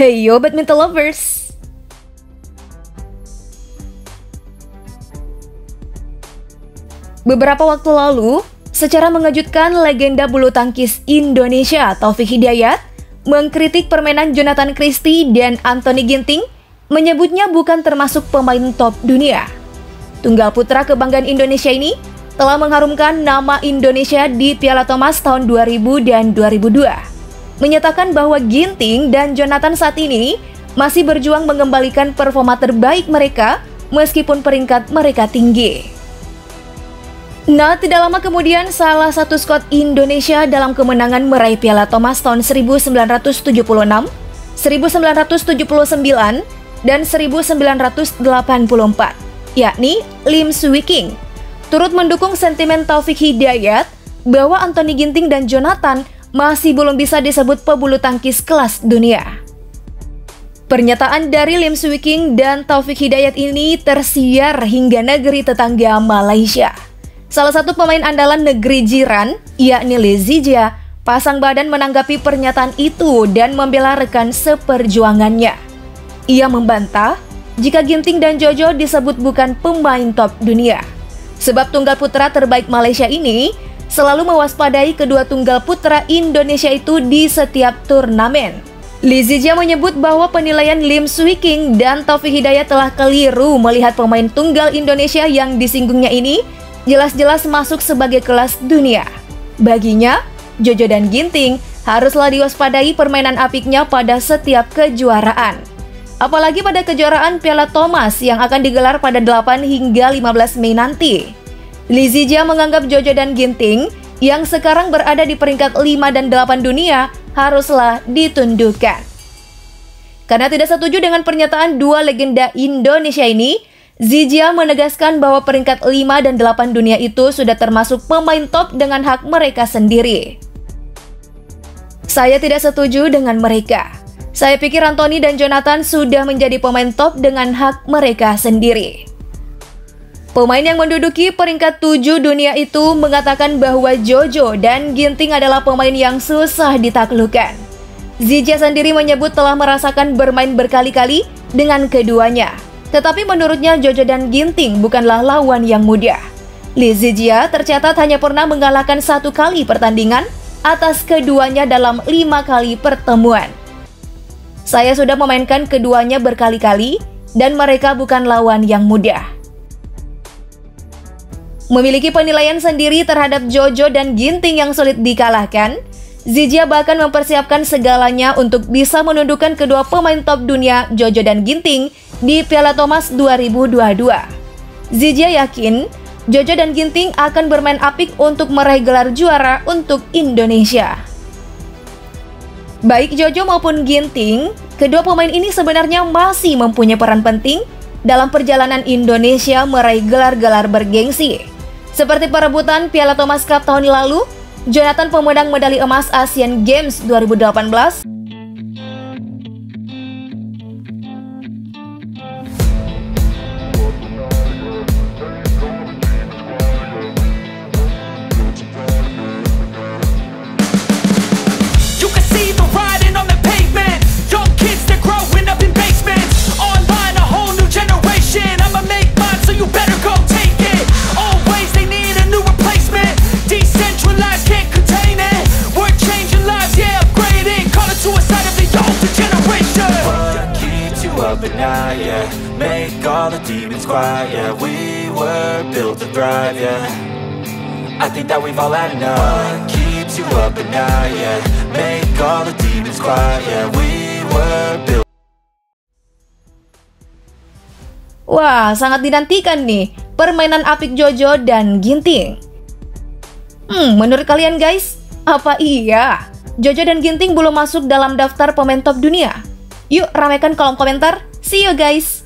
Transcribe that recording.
Hey yo badminton lovers! Beberapa waktu lalu, secara mengejutkan legenda bulu tangkis Indonesia Taufik Hidayat mengkritik permainan Jonathan Christie dan Anthony Ginting menyebutnya bukan termasuk pemain top dunia. Tunggal putra kebanggaan Indonesia ini telah mengharumkan nama Indonesia di Piala Thomas tahun 2000 dan 2002. Menyatakan bahwa Ginting dan Jonathan saat ini masih berjuang mengembalikan performa terbaik mereka meskipun peringkat mereka tinggi. Nah, tidak lama kemudian salah satu skuad Indonesia dalam kemenangan meraih Piala Thomas tahun 1976, 1979, dan 1984, yakni Lim Swee King, turut mendukung sentimen Taufik Hidayat bahwa Anthony Ginting dan Jonathan masih belum bisa disebut pebulu tangkis kelas dunia. Pernyataan dari Lim Swee King dan Taufik Hidayat ini tersiar hingga negeri tetangga Malaysia. Salah satu pemain andalan negeri jiran, yakni Lezija, pasang badan menanggapi pernyataan itu dan membela rekan seperjuangannya. Ia membantah jika Ginting dan Jojo disebut bukan pemain top dunia. Sebab tunggal putra terbaik Malaysia ini selalu mewaspadai kedua tunggal putra Indonesia itu di setiap turnamen. Lizija menyebut bahwa penilaian Lim Swee King dan Taufik Hidayat telah keliru melihat pemain tunggal Indonesia yang disinggungnya ini jelas-jelas masuk sebagai kelas dunia. Baginya, Jojo dan Ginting haruslah diwaspadai permainan apiknya pada setiap kejuaraan. Apalagi pada kejuaraan Piala Thomas yang akan digelar pada 8 hingga 15 Mei nanti. Lizija menganggap Jojo dan Ginting yang sekarang berada di peringkat 5 dan 8 dunia haruslah ditundukkan. Karena tidak setuju dengan pernyataan dua legenda Indonesia ini, Zijia menegaskan bahwa peringkat 5 dan 8 dunia itu sudah termasuk pemain top dengan hak mereka sendiri. Saya tidak setuju dengan mereka. Saya pikir Anthony dan Jonathan sudah menjadi pemain top dengan hak mereka sendiri. Pemain yang menduduki peringkat 7 dunia itu mengatakan bahwa Jojo dan Ginting adalah pemain yang susah ditaklukkan. Zijia sendiri menyebut telah merasakan bermain berkali-kali dengan keduanya. Tetapi menurutnya Jojo dan Ginting bukanlah lawan yang mudah. Li Zijia tercatat hanya pernah mengalahkan satu kali pertandingan atas keduanya dalam lima kali pertemuan. Saya sudah memainkan keduanya berkali-kali dan mereka bukan lawan yang mudah. Memiliki penilaian sendiri terhadap Jojo dan Ginting yang sulit dikalahkan, Zijia bahkan mempersiapkan segalanya untuk bisa menundukkan kedua pemain top dunia Jojo dan Ginting di Piala Thomas 2022. Zijia yakin Jojo dan Ginting akan bermain apik untuk meraih gelar juara untuk Indonesia. Baik Jojo maupun Ginting, kedua pemain ini sebenarnya masih mempunyai peran penting dalam perjalanan Indonesia meraih gelar-gelar bergengsi. Seperti perebutan Piala Thomas Cup tahun lalu, Jonathan pemenang medali emas Asian Games 2018, all the demons quiet Yeah, we were built to thrive, yeah. I think that we've all had enough. What keeps you up at night, yeah? Make all the demons quiet, yeah. We were built Wah, sangat dinantikan nih permainan apik Jojo dan Ginting. Hmm, menurut kalian guys, apa iya? Jojo dan Ginting belum masuk dalam daftar pemain top dunia? Yuk ramaikan kolom komentar. See you guys!